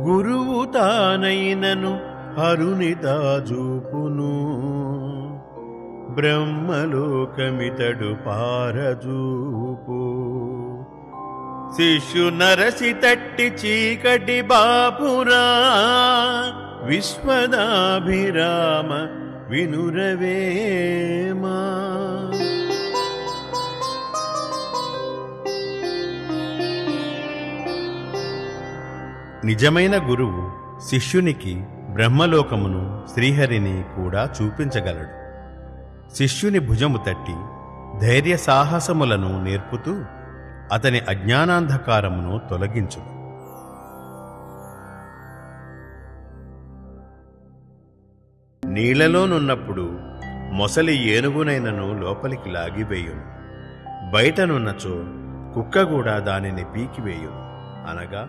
గురువు తానైనను హరుని బ్రహ్మలోకమితడు పారజూపు. శిష్యు నరసి తట్టి చీకటి బాపురా. విశ్వదాభిరామ వినురవేమా. నిజమైన గురువు శిష్యునికి బ్రహ్మలోకమును శ్రీహరిని కూడా చూపించగలడు. శిష్యుని భుజము తట్టి ధైర్య సాహసములను నేర్పుతూ అతని అజ్ఞానాంధకారమును తొలగించును. నీళ్ళలోనున్నప్పుడు మొసలి ఏనుగునైనను లోపలికి లాగివేయును. బయటనున్నచో కుక్క కూడా దానిని పీకివేయును అనగా